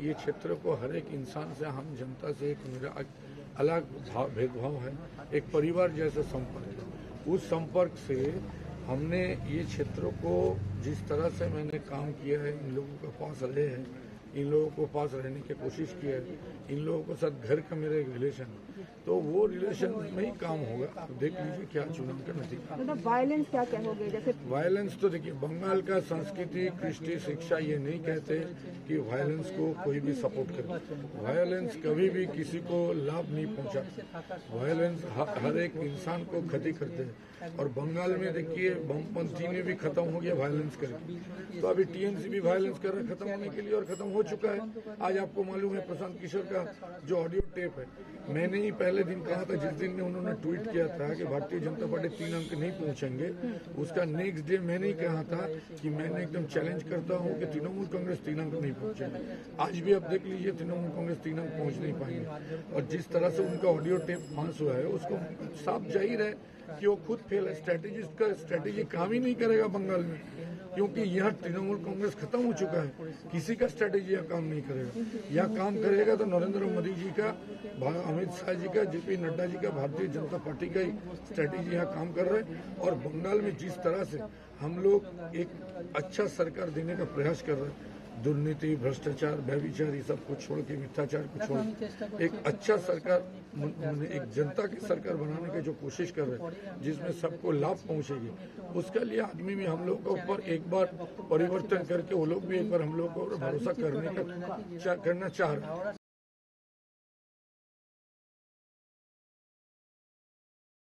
ये क्षेत्र को हर एक इंसान से, हम जनता से एक मेरा अलग भेदभाव है, एक परिवार जैसा संपर्क है। उस संपर्क से हमने ये क्षेत्रों को जिस तरह से मैंने काम किया है, इन लोगों के रहे हैं इन लोगों को पास रहने की कोशिश की है। इन लोगों के साथ घर का मेरा एक रिलेशन तो वो रिलेशन में ही काम होगा। देख लीजिए क्या चुनाव का नतीजा। मतलब वायलेंस क्या कहोगे जैसे वायलेंस तो देखिए बंगाल का संस्कृति कृष्टि शिक्षा ये नहीं कहते कि वायलेंस को कोई भी सपोर्ट करे। वायलेंस कभी भी किसी को लाभ नहीं पहुँचा। वायलेंस हर एक इंसान को क्षति करते हैं। और बंगाल में देखिए बमपंथी में भी खत्म हो गया वायलेंस करके। तो अभी टीएमसी भी वायलेंस कर रहा है खत्म होने के लिए और खत्म हो चुका है। आज आपको मालूम है प्रशांत किशोर का जो ऑडियो टेप है। मैंने ही पहले दिन कहा था, जिस दिन में उन्होंने ट्वीट किया था कि भारतीय जनता पार्टी तीन अंक नहीं पहुँचेंगे उसका नेक्स्ट डे मैंने ही कहा था कि मैंने एकदम चैलेंज करता हूँ कि तृणमूल कांग्रेस तीन अंक नहीं पहुँचेंगे आज भी आप देख लीजिए, तृणमूल कांग्रेस तीन अंक पहुँच नहीं पाएँगे। और जिस तरह से उनका ऑडियो टेप पास हुआ है, उसको साफ़ ज़ाहिर है। कि वो खुद फेल है स्ट्रेटेजिस्ट का स्ट्रेटेजी काम ही नहीं करेगा बंगाल में क्योंकि यहाँ तृणमूल कांग्रेस खत्म हो चुका है। किसी का स्ट्रेटेजी यहाँ काम नहीं करेगा। यहाँ काम करेगा तो नरेंद्र मोदी जी का अमित शाह जी का जेपी नड्डा जी का भारतीय जनता पार्टी का ही स्ट्रेटेजी यहाँ काम कर रहे हैं। और बंगाल में जिस तरह से हम लोग एक अच्छा सरकार देने का प्रयास कर रहे हैं दुर्नीति भ्रष्टाचार व्यविचार ये सबको छोड़ के मिथ्याचार को छोड़ एक अच्छा सरकार एक जनता की सरकार बनाने की जो कोशिश कर रहे हैं, जिसमें सबको लाभ पहुंचेगी, उसके लिए आदमी भी हम लोग के ऊपर एक बार परिवर्तन करके वो लोग भी एक बार हम लोग को भरोसा करने का करना चाह रहे